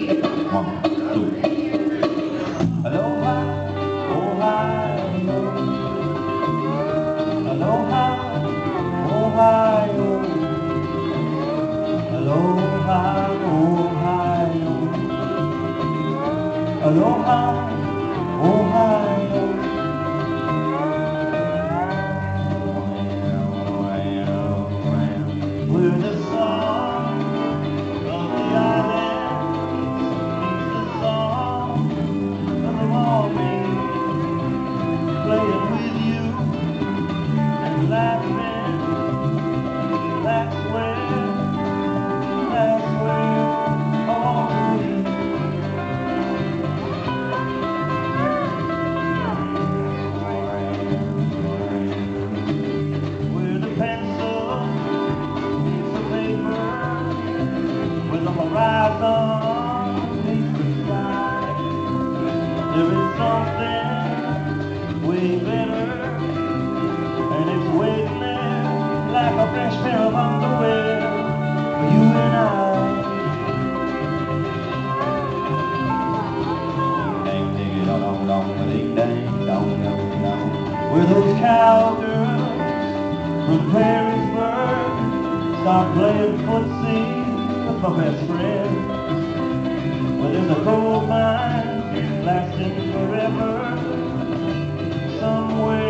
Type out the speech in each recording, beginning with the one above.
One, two. Aloha, Ohio. Aloha, Ohio. Aloha, Ohio. Aloha, Ohio. And pair of underwear for you and I. Ding, ding, dong, dong, dong, ding, ding, dong, dong, dong. We're those cowgirls from Perrysburg, start playing footsie with my best friend. Well, there's a gold mine lasting forever, somewhere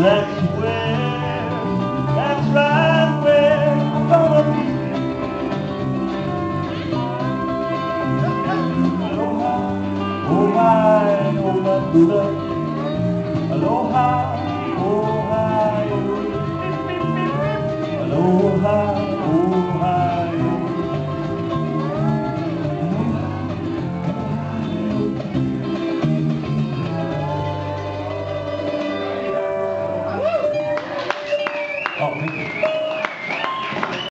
That's where, that's right where I'm gonna be. Aloha, oh hi, oh. Aloha, oh hi, Aloha.